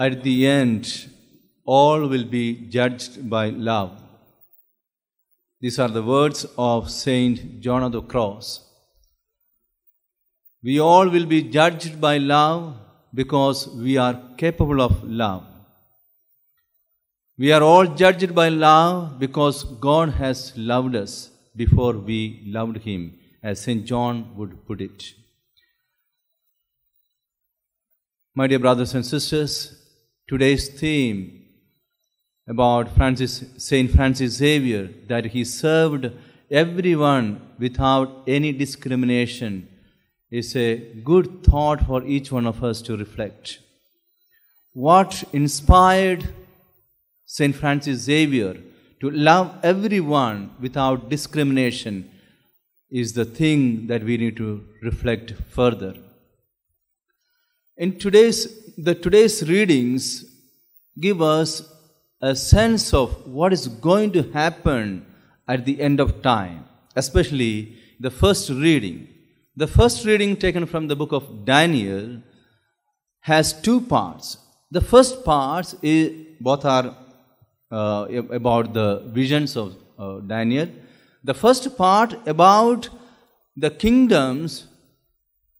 at the end, all will be judged by love. These are the words of Saint John of the Cross. We all will be judged by love because we are capable of love. We are all judged by love because God has loved us before we loved Him, as St. John would put it. My dear brothers and sisters, today's theme about Francis, Saint Francis Xavier, that he served everyone without any discrimination, is a good thought for each one of us to reflect. What inspired St. Francis Xavier to love everyone without discrimination is the thing that we need to reflect further. In today's, the today's readings give us a sense of what is going to happen at the end of time, especially the first reading. The first reading taken from the book of Daniel has two parts. The first part is both are uh, about the visions of uh, Daniel. The first part about the kingdoms,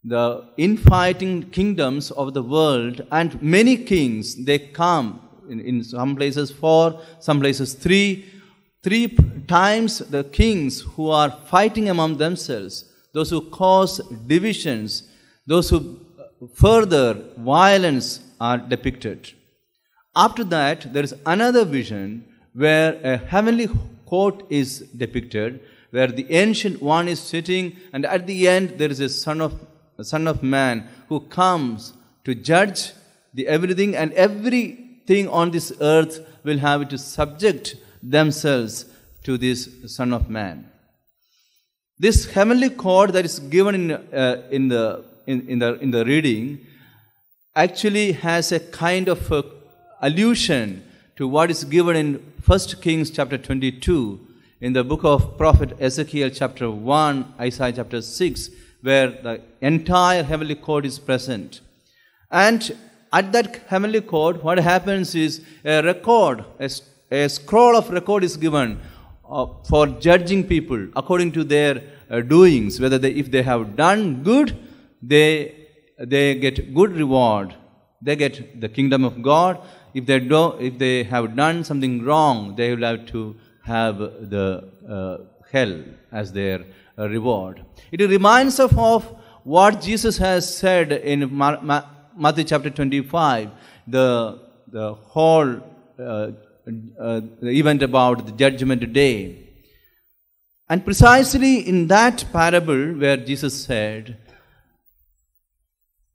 the infighting kingdoms of the world, and many kings they come in, in some places four, some places three, three times the kings who are fighting among themselves, those who cause divisions, those who uh, further violence are depicted. After that, there is another vision where a heavenly court is depicted, where the ancient one is sitting, and at the end there is a son of a son of man who comes to judge the everything, and everything on this earth will have to subject themselves to this son of man. This heavenly court that is given in, uh, in, the, in, in, the, in the reading actually has a kind of a allusion to what is given in 1 Kings chapter 22, in the book of prophet Ezekiel chapter 1, Isaiah chapter 6, where the entire heavenly court is present. And at that heavenly court, what happens is a record, a, a scroll of record is given uh, for judging people according to their uh, doings. Whether they, if they have done good, they, they get good reward. They get the kingdom of God if they, do, if they have done something wrong, they will have to have the uh, hell as their uh, reward. It reminds us of what Jesus has said in Matthew chapter 25, the, the whole uh, uh, event about the judgment day. And precisely in that parable where Jesus said,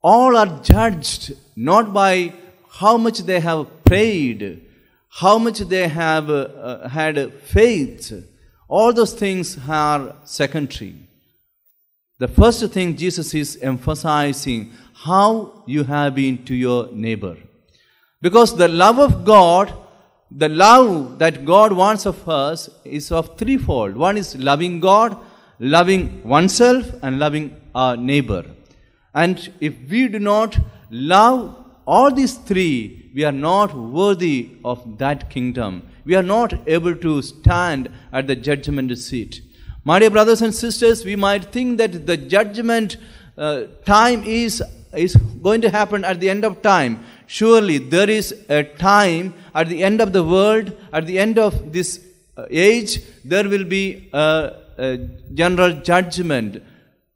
all are judged not by how much they have prayed, how much they have uh, had faith, all those things are secondary. The first thing Jesus is emphasizing how you have been to your neighbor. Because the love of God, the love that God wants of us is of threefold. One is loving God, loving oneself, and loving our neighbor. And if we do not love all these three, we are not worthy of that kingdom. We are not able to stand at the judgment seat. My dear brothers and sisters, we might think that the judgment uh, time is, is going to happen at the end of time. Surely there is a time at the end of the world, at the end of this uh, age, there will be a, a general judgment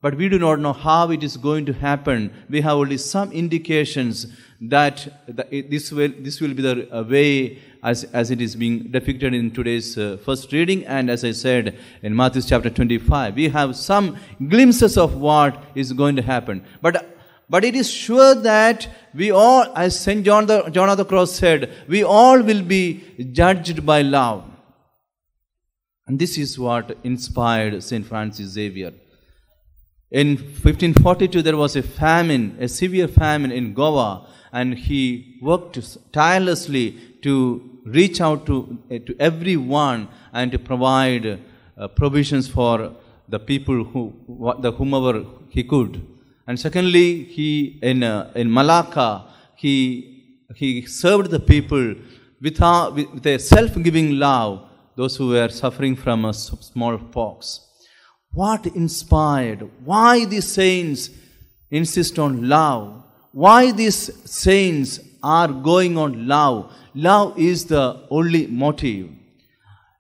but we do not know how it is going to happen. We have only some indications that this, will, this will be the uh, way as, as it is being depicted in today's uh, first reading, and as I said in Matthew chapter 25. We have some glimpses of what is going to happen. But, but it is sure that we all, as St. John, the, John of the Cross said, we all will be judged by love. And this is what inspired St. Francis Xavier. In 1542, there was a famine, a severe famine in Goa, and he worked tirelessly to reach out to, uh, to everyone and to provide uh, provisions for the people who, the whomever he could. And secondly, he in, uh, in Malacca, he he served the people with a, with a self giving love, those who were suffering from a smallpox. What inspired? Why these saints insist on love? Why these saints are going on love? Love is the only motive.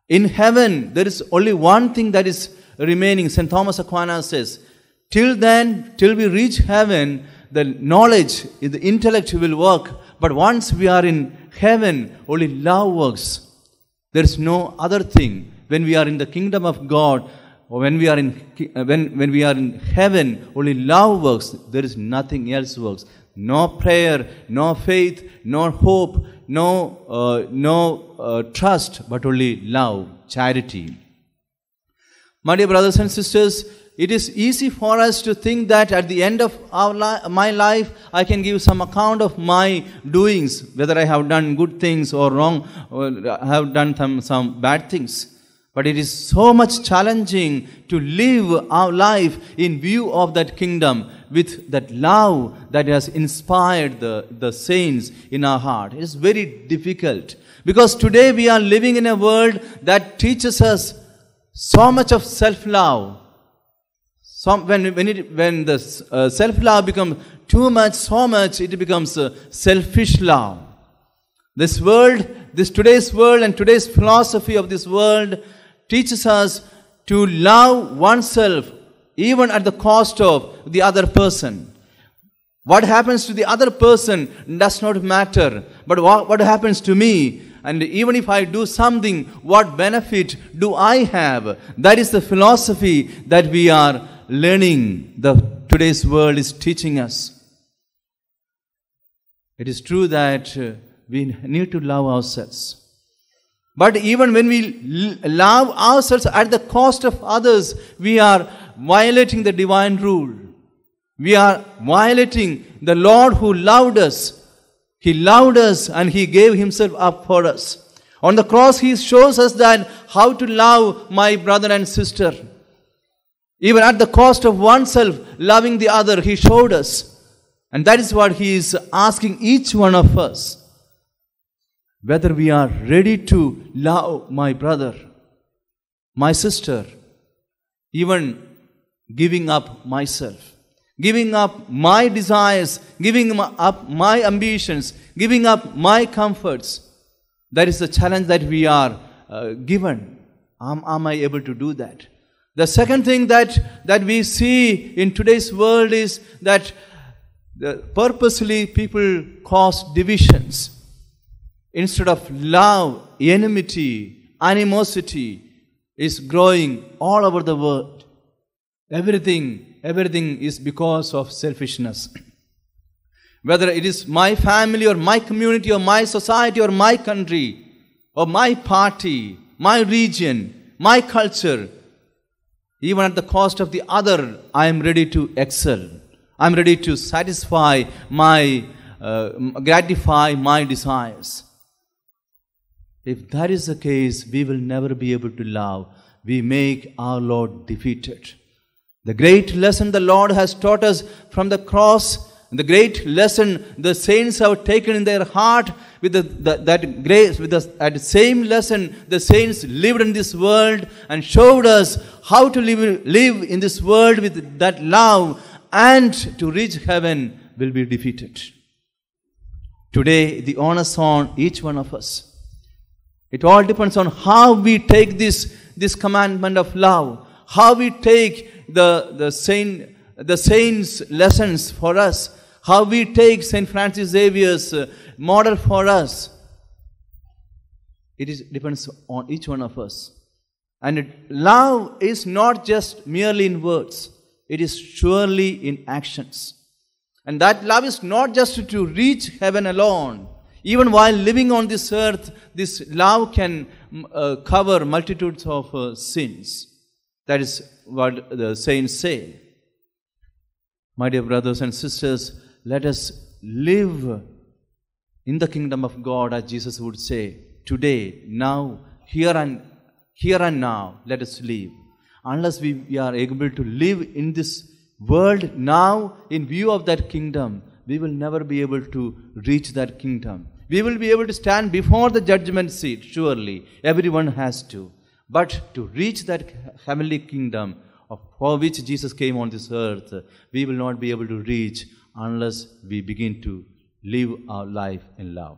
In heaven, there is only one thing that is remaining. St. Thomas Aquinas says, Till then, till we reach heaven, the knowledge, the intellect will work. But once we are in heaven, only love works. There is no other thing. When we are in the kingdom of God, when we are in when, when we are in heaven, only love works. There is nothing else works. No prayer, no faith, no hope, no uh, no uh, trust, but only love, charity. My dear brothers and sisters, it is easy for us to think that at the end of our li- my life, I can give some account of my doings, whether I have done good things or wrong, or have done some, some bad things. But it is so much challenging to live our life in view of that kingdom with that love that has inspired the, the saints in our heart. It is very difficult because today we are living in a world that teaches us so much of self love some, when, when, it, when the uh, self love becomes too much, so much, it becomes uh, selfish love. This world, this today's world, and today's philosophy of this world teaches us to love oneself even at the cost of the other person. What happens to the other person does not matter, but what, happens to me and even if I do something, what benefit do I have? That is the philosophy that we are learning the today's world is teaching us. It is true that uh, we need to love ourselves. But even when we love ourselves at the cost of others, we are violating the divine rule. We are violating the Lord who loved us. He loved us and He gave Himself up for us. On the cross, He shows us that how to love my brother and sister. Even at the cost of oneself, loving the other, He showed us. And that is what He is asking each one of us. Whether we are ready to love my brother, my sister, even giving up myself, giving up my desires, giving up my ambitions, giving up my comforts. That is the challenge that we are uh, given. Am, am I able to do that? The second thing that, that we see in today's world is that purposely people cause divisions. Instead of love, enmity, animosity is growing all over the world. Everything, everything is because of selfishness. Whether it is my family or my community or my society or my country or my party, my region, my culture, even at the cost of the other, I am ready to excel. I am ready to satisfy my, uh, gratify my desires. If that is the case, we will never be able to love. We make our Lord defeated. The great lesson the Lord has taught us from the cross the great lesson the saints have taken in their heart with the, the, that grace, with the, that same lesson, the saints lived in this world and showed us how to live, live in this world with that love and to reach heaven will be defeated. Today, the onus on each one of us. It all depends on how we take this, this commandment of love, how we take the, the, saint, the saints' lessons for us, how we take St. Francis Xavier's uh, model for us. It is, depends on each one of us. And it, love is not just merely in words, it is surely in actions. And that love is not just to reach heaven alone. Even while living on this earth, this love can uh, cover multitudes of uh, sins. That is what the saints say. My dear brothers and sisters, let us live in the kingdom of God, as Jesus would say, today, now, here and here and now, let us live. Unless we, we are able to live in this world now in view of that kingdom, we will never be able to reach that kingdom. We will be able to stand before the judgment seat, surely. Everyone has to. But to reach that heavenly kingdom for which Jesus came on this earth, we will not be able to reach unless we begin to live our life in love.